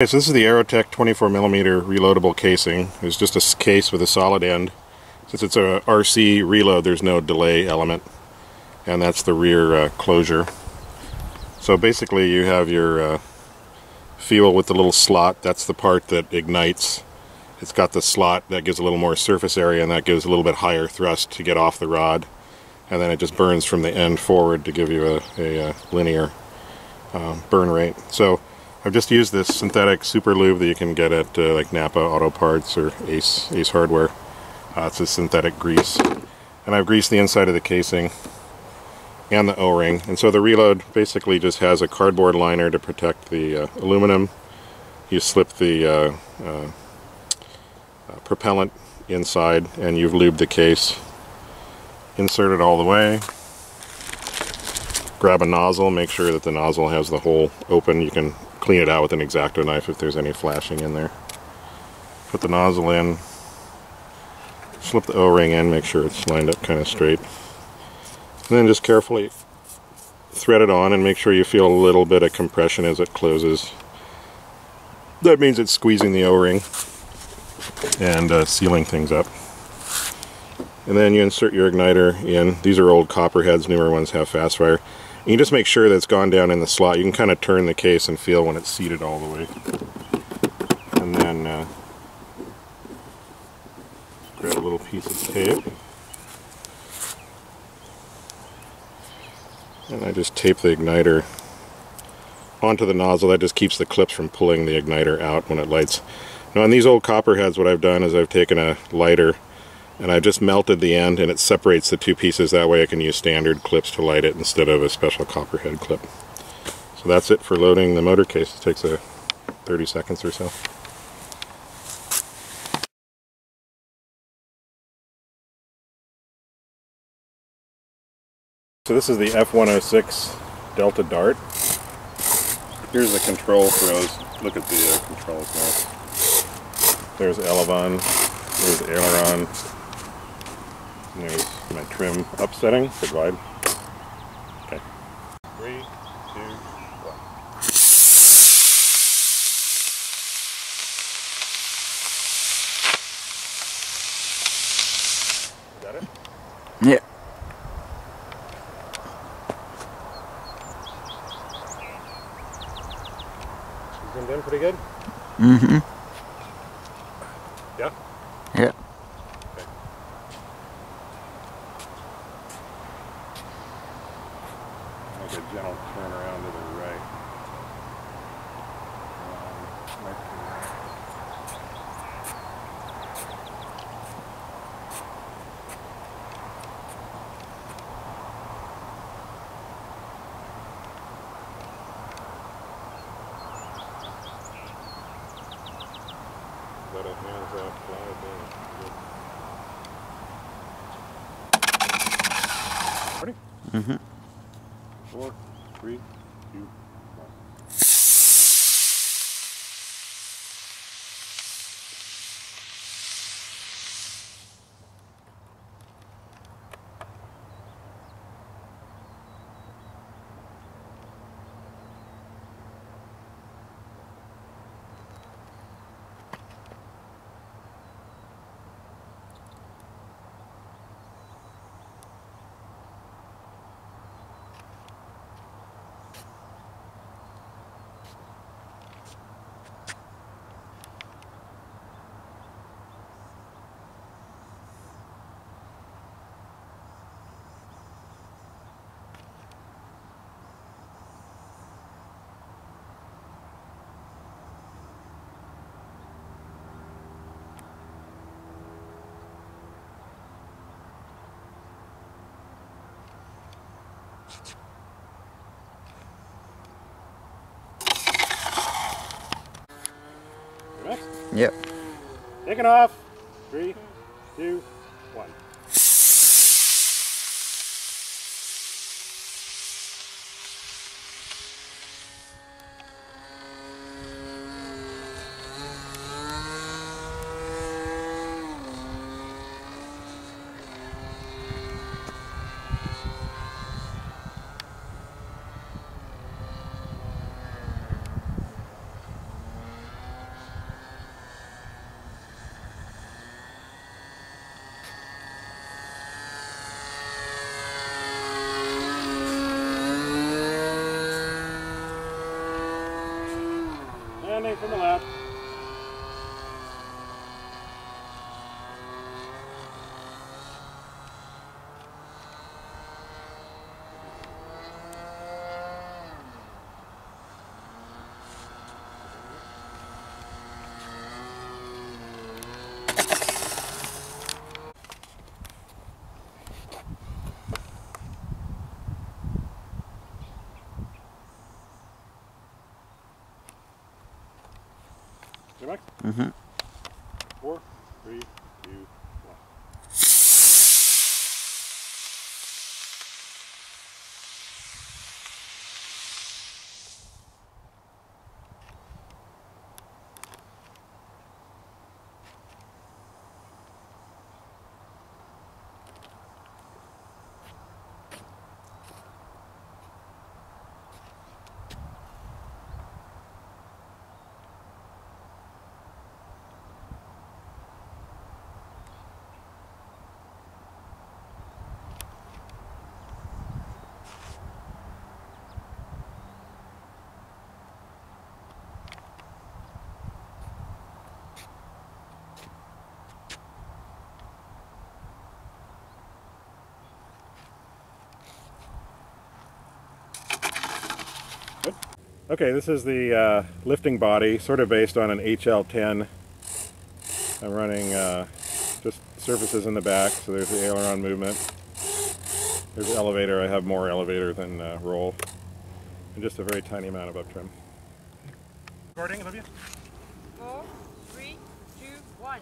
Okay, so this is the Aerotech 24mm reloadable casing. It's just a case with a solid end. Since it's a RC reload, there's no delay element. And that's the rear uh, closure. So basically you have your uh, fuel with the little slot. That's the part that ignites. It's got the slot that gives a little more surface area and that gives a little bit higher thrust to get off the rod. And then it just burns from the end forward to give you a, a, a linear uh, burn rate. So I've just used this synthetic super lube that you can get at uh, like Napa Auto Parts or Ace, Ace Hardware. Uh, it's a synthetic grease. And I've greased the inside of the casing and the O-ring. And so the reload basically just has a cardboard liner to protect the uh, aluminum. You slip the uh, uh, uh, propellant inside and you've lubed the case. Insert it all the way grab a nozzle, make sure that the nozzle has the hole open. You can clean it out with an X-Acto knife if there's any flashing in there. Put the nozzle in, slip the O-ring in, make sure it's lined up kind of straight. And then just carefully thread it on and make sure you feel a little bit of compression as it closes. That means it's squeezing the O-ring and uh, sealing things up. And then you insert your igniter in. These are old copper heads, newer ones have FirstFire. You just make sure that it's gone down in the slot. You can kind of turn the case and feel when it's seated all the way. And then uh, grab a little piece of tape. And I just tape the igniter onto the nozzle. That just keeps the clips from pulling the igniter out when it lights. Now on these old copper heads, what I've done is I've taken a lighter and I've just melted the end and it separates the two pieces that way I can use standard clips to light it instead of a special copperhead clip. So that's it for loading the motor case. It takes a 30 seconds or so. So this is the F-106 Delta Dart. Here's the control throws. Look at the uh, controls now. There's elevon, there's aileron, there's my trim upsetting for glide. Okay. Three, two, one. Got it? Yeah. Zoomed in pretty good? Mm-hmm. Make a gentle turn around to the right. Um, right to the right. Got a hands off glide there. Ready? Mm-hmm. Four, three, two, one. Yep. Taking off. Three, two, one. Mic? Mhm. Four, three, two, Okay, this is the uh, lifting body, sort of based on an HL10. I'm running uh, just surfaces in the back, so there's the aileron movement. There's the elevator. I have more elevator than uh, roll, and just a very tiny amount of up trim. Recording, Olivia? Four, three, two, one.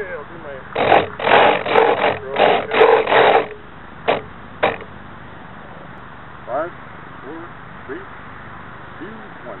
I'll do my. Five, four, three, two, one.